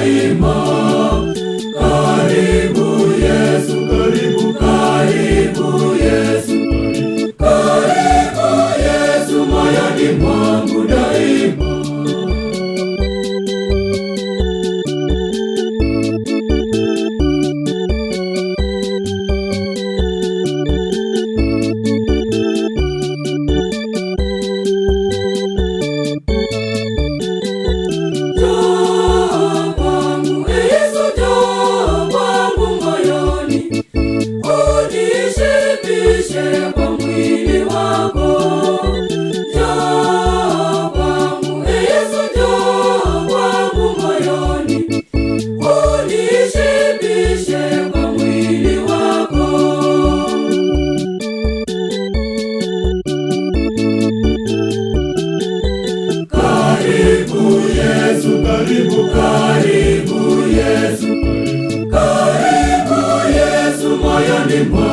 daima. Karibu Yesu, karibu, karibu Yesu, karibu Yesu moyoni mwangu daima. Yesu, karibu Yesu moyoni mwangu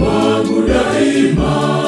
wangu daima.